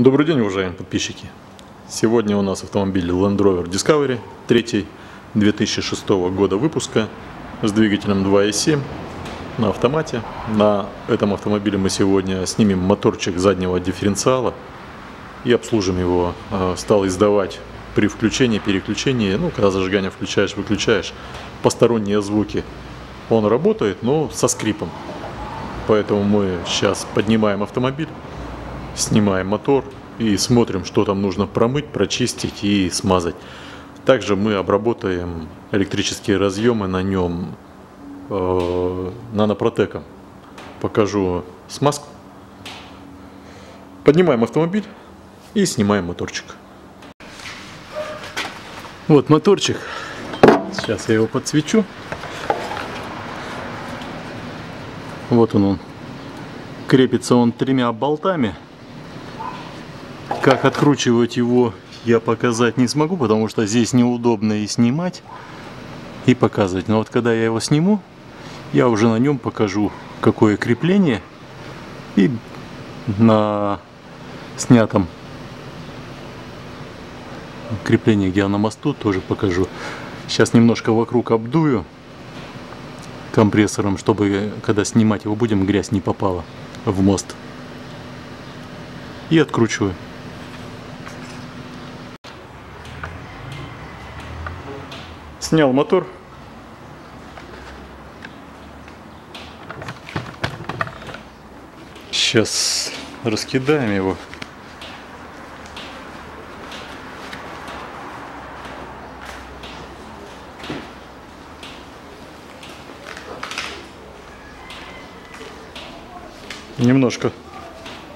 Добрый день, уважаемые подписчики! Сегодня у нас автомобиль Land Rover Discovery 3 2006 года выпуска с двигателем 2.7 на автомате. На этом автомобиле мы сегодня снимем моторчик заднего дифференциала и обслужим его. А, стал издавать при включении, переключении, ну, когда зажигание включаешь, выключаешь, посторонние звуки. Он работает, но со скрипом. Поэтому мы сейчас поднимаем автомобиль снимаем мотор и смотрим, что там нужно промыть, прочистить и смазать. Также мы обработаем электрические разъемы на нем э, нанопротеком. Покажу смазку. Поднимаем автомобиль и снимаем моторчик. Вот моторчик. Сейчас я его подсвечу. Вот он он. Крепится он тремя болтами. Как откручивать его я показать не смогу, потому что здесь неудобно и снимать, и показывать. Но вот когда я его сниму, я уже на нем покажу, какое крепление. И на снятом креплении, где на мосту, тоже покажу. Сейчас немножко вокруг обдую компрессором, чтобы когда снимать его будем, грязь не попала в мост. И откручиваю. Снял мотор. Сейчас раскидаем его. Немножко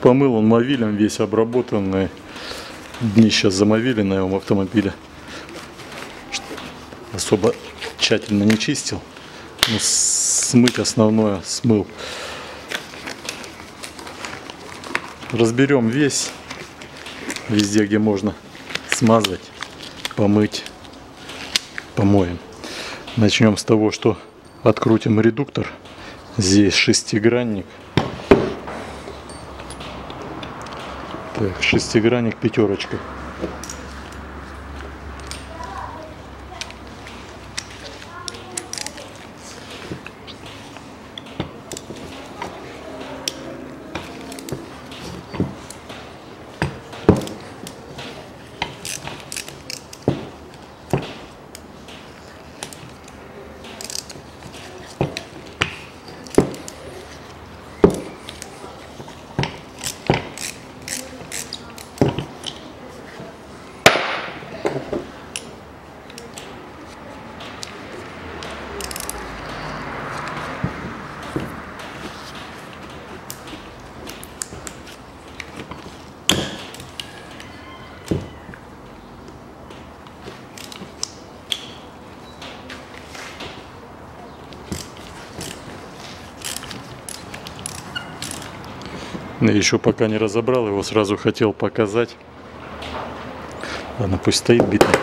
помыл он мовилем, весь обработанный. Дни сейчас замовили на его автомобиле особо тщательно не чистил. Но смыть основное смыл. Разберем весь, везде, где можно смазать, помыть, помоем. Начнем с того, что открутим редуктор. Здесь шестигранник. Так, шестигранник пятерочка. Еще пока не разобрал, его сразу хотел показать. Ладно, пусть стоит битый.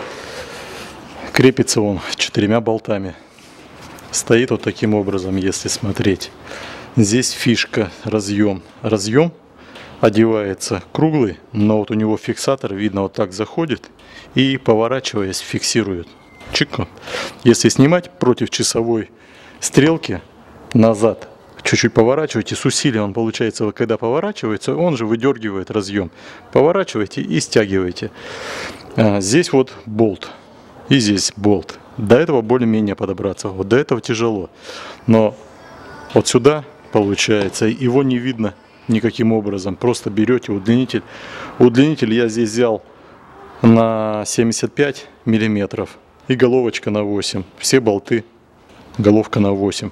Крепится он четырьмя болтами. Стоит вот таким образом, если смотреть. Здесь фишка, разъем. Разъем одевается круглый, но вот у него фиксатор, видно, вот так заходит и поворачиваясь фиксирует. Чик. Если снимать против часовой стрелки назад, чуть-чуть поворачиваете, с усилием он получается, когда поворачивается, он же выдергивает разъем. Поворачиваете и стягиваете. А, здесь вот болт и здесь болт. До этого более-менее подобраться, вот до этого тяжело. Но вот сюда получается, его не видно никаким образом. Просто берете удлинитель. Удлинитель я здесь взял на 75 миллиметров и головочка на 8. Все болты головка на 8.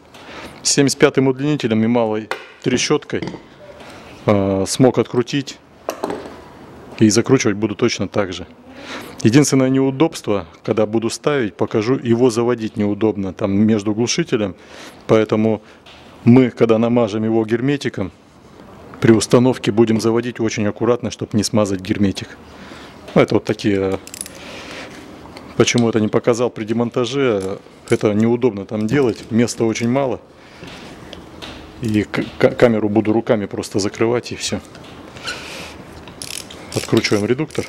75-м удлинителем и малой трещоткой э, смог открутить и закручивать буду точно так же. Единственное неудобство, когда буду ставить, покажу, его заводить неудобно, там между глушителем, поэтому мы, когда намажем его герметиком, при установке будем заводить очень аккуратно, чтобы не смазать герметик. Это вот такие, почему это не показал при демонтаже, это неудобно там делать, места очень мало. И камеру буду руками просто закрывать и все. Раскручиваем редуктор.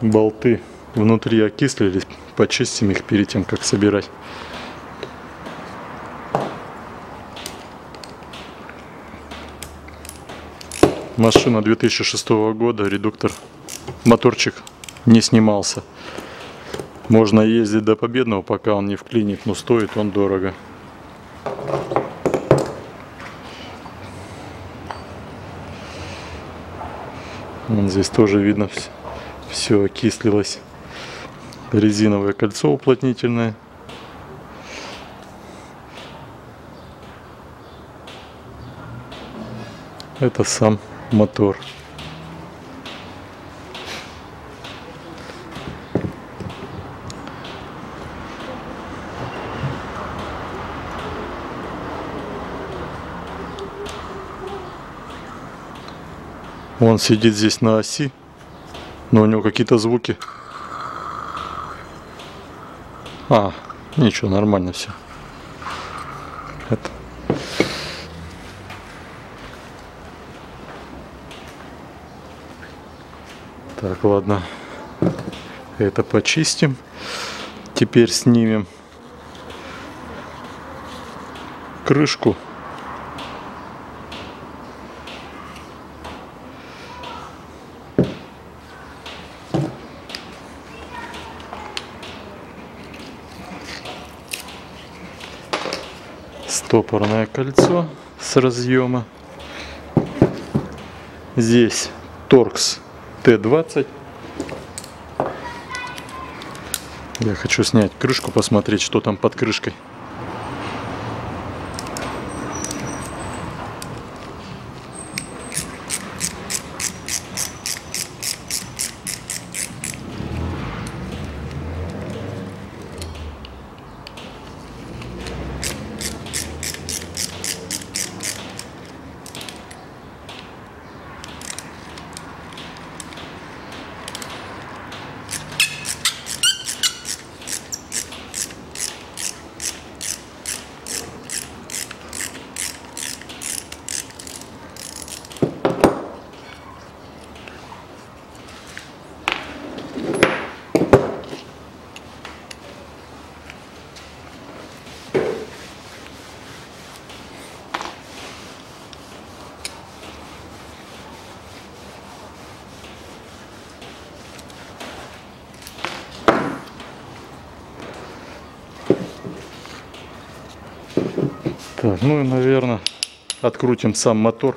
Болты внутри окислились, почистим их перед тем, как собирать. Машина 2006 года, редуктор, моторчик не снимался. Можно ездить до победного, пока он не вклинит, но стоит он дорого. Вон здесь тоже видно все все окислилось. Резиновое кольцо уплотнительное. Это сам мотор. Он сидит здесь на оси. Но у него какие-то звуки. А, ничего, нормально все. Это. Так, ладно. Это почистим. Теперь снимем крышку стопорное кольцо с разъема. Здесь торкс Т20. Я хочу снять крышку, посмотреть, что там под крышкой. Так, ну и, наверное, открутим сам мотор.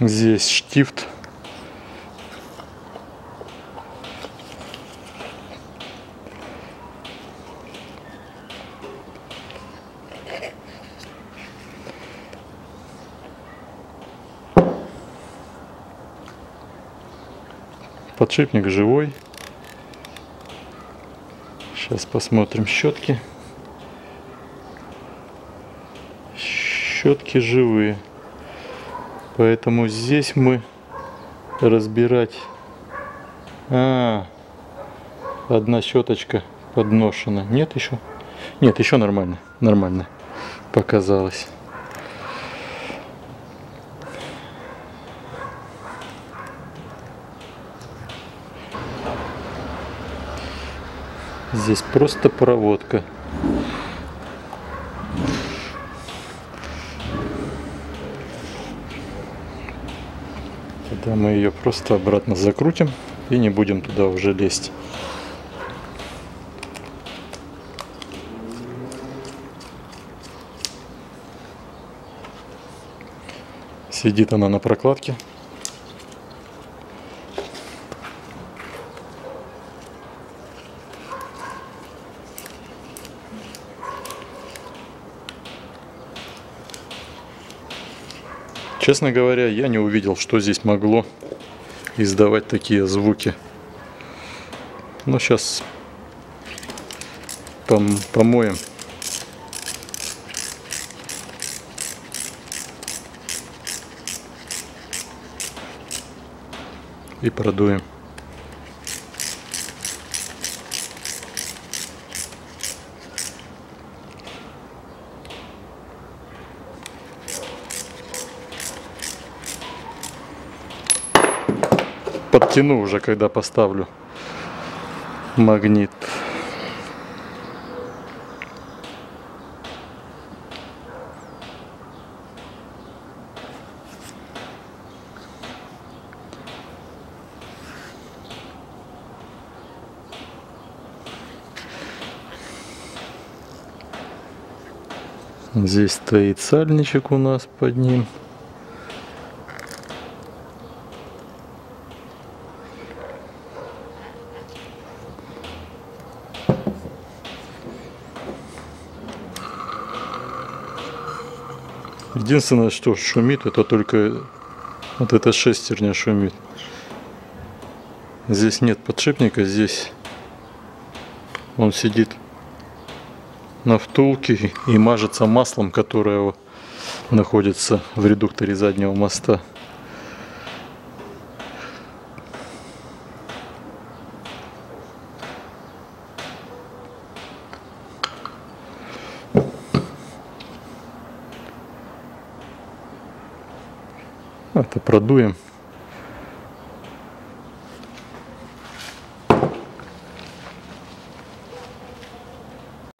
Здесь штифт. Подшипник живой. Сейчас посмотрим щетки. Щетки живые. Поэтому здесь мы разбирать. А, одна щеточка подношена. Нет еще? Нет, еще нормально. Нормально показалось. Здесь просто проводка. Тогда мы ее просто обратно закрутим и не будем туда уже лезть. Сидит она на прокладке. Честно говоря, я не увидел, что здесь могло издавать такие звуки. Но сейчас пом помоем. И продуем. Подтяну уже, когда поставлю магнит. Здесь стоит сальничек у нас под ним. Единственное, что шумит, это только вот эта шестерня шумит. Здесь нет подшипника, здесь он сидит на втулке и мажется маслом, которое находится в редукторе заднего моста. Это продуем.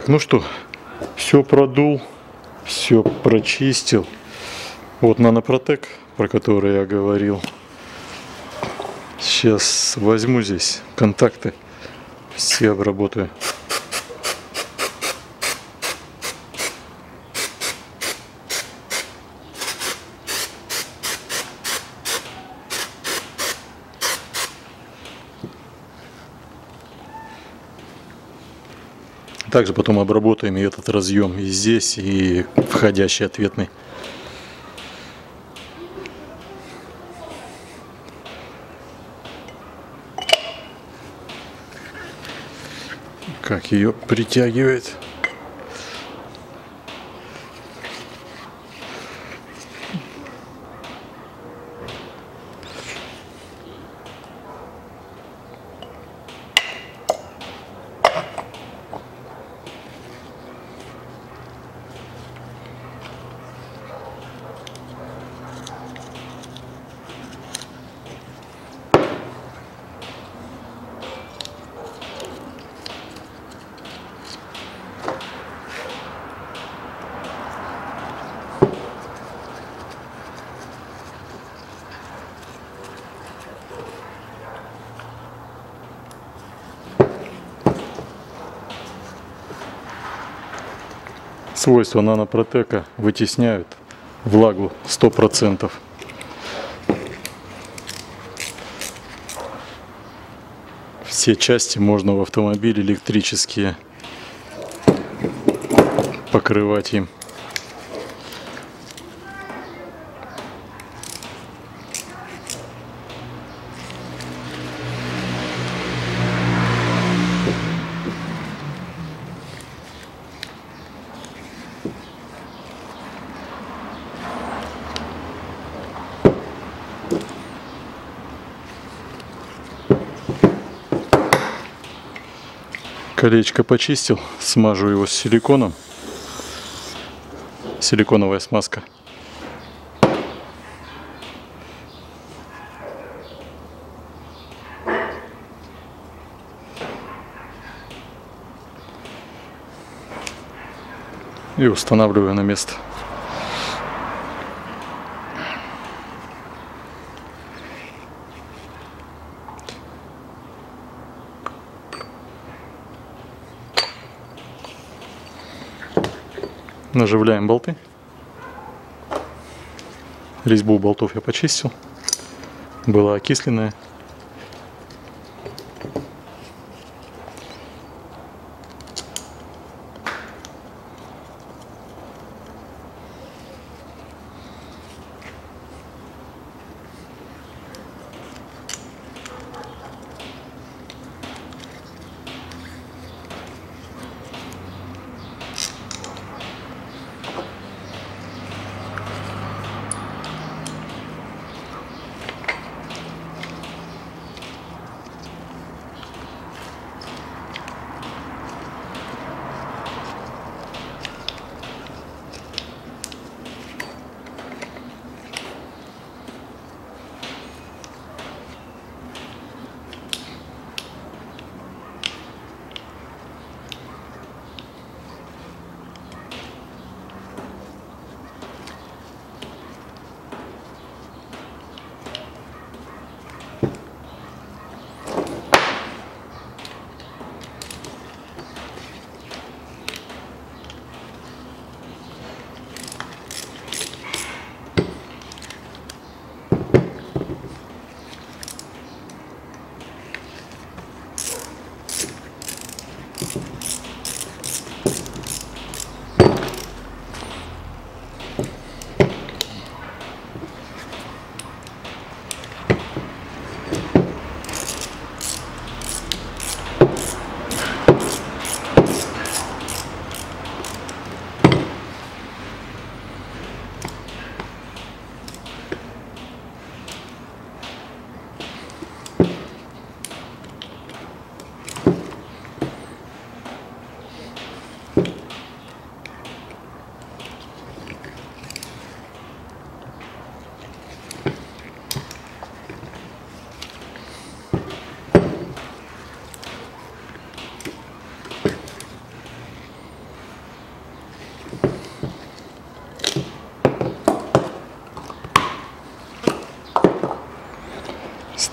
Ну что, все продул, все прочистил. Вот нанопротек, про который я говорил. Сейчас возьму здесь контакты, все обработаю. Также потом обработаем и этот разъем и здесь, и входящий ответный. Как ее притягивает. Свойства нанопротека вытесняют влагу 100%. Все части можно в автомобиле электрические покрывать им. Колечко почистил, смажу его с силиконом. Силиконовая смазка. И устанавливаю на место. Наживляем болты. Резьбу болтов я почистил. Была окисленная.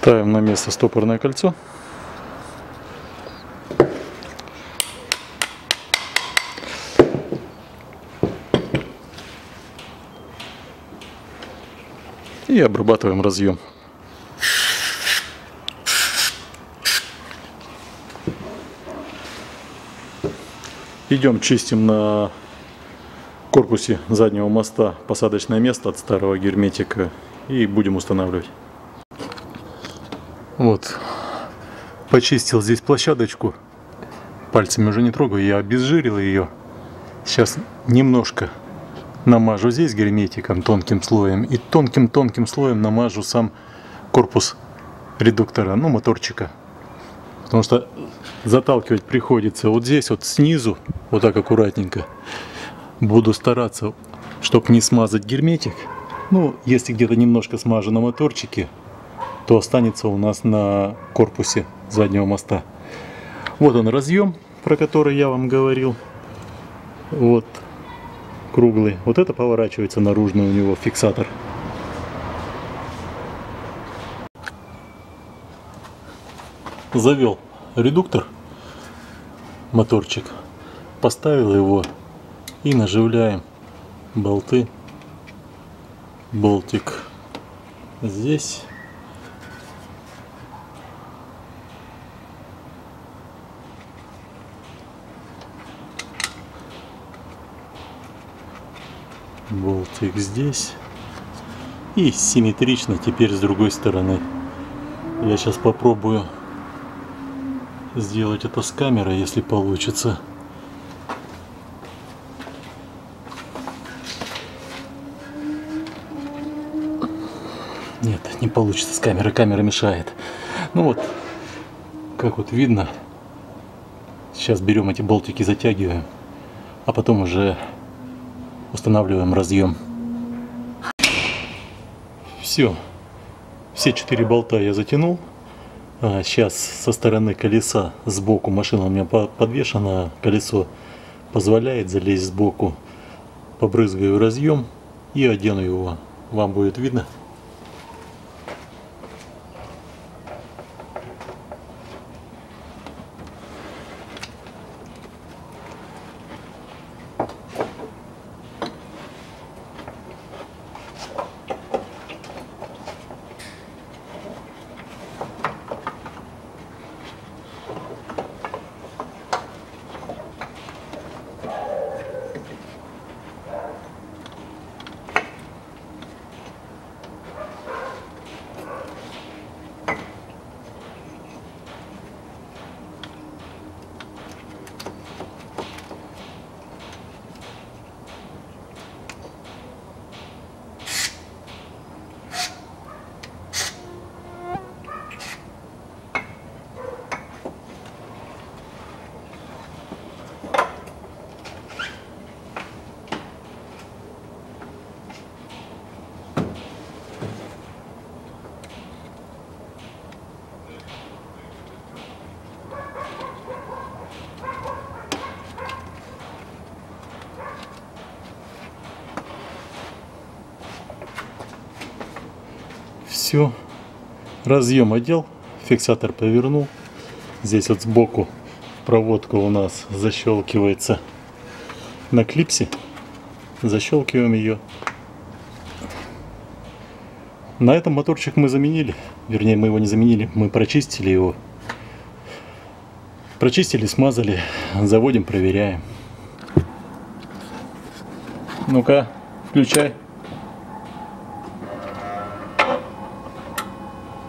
Ставим на место стопорное кольцо. И обрабатываем разъем. Идем чистим на корпусе заднего моста посадочное место от старого герметика и будем устанавливать. Вот, почистил здесь площадочку, пальцами уже не трогаю, я обезжирил ее. Сейчас немножко намажу здесь герметиком тонким слоем и тонким-тонким слоем намажу сам корпус редуктора, ну моторчика. Потому что заталкивать приходится вот здесь, вот снизу, вот так аккуратненько. Буду стараться, чтобы не смазать герметик. Ну, если где-то немножко смажу на моторчике, то останется у нас на корпусе заднего моста. Вот он разъем, про который я вам говорил. Вот круглый. Вот это поворачивается наружный у него фиксатор. Завел редуктор, моторчик, поставил его и наживляем болты. Болтик здесь болтик здесь. И симметрично теперь с другой стороны. Я сейчас попробую сделать это с камерой если получится. Нет не получится с камеры камера мешает. Ну вот как вот видно Сейчас берем эти болтики, затягиваем, а потом уже устанавливаем разъем. Все, все четыре болта я затянул. А сейчас со стороны колеса сбоку машина у меня подвешена, колесо позволяет залезть сбоку. Побрызгаю разъем и одену его. Вам будет видно. Все. Разъем одел, фиксатор повернул. Здесь вот сбоку проводка у нас защелкивается на клипсе. Защелкиваем ее. На этом моторчик мы заменили. Вернее, мы его не заменили, мы прочистили его. Прочистили, смазали, заводим, проверяем. Ну-ка, включай.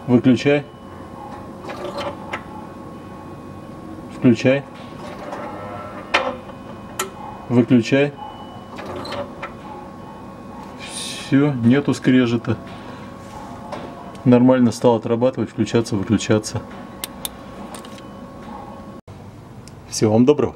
Выключай. Включай. Выключай. Все, нету скрежета. Нормально стал отрабатывать, включаться, выключаться. Всего вам доброго.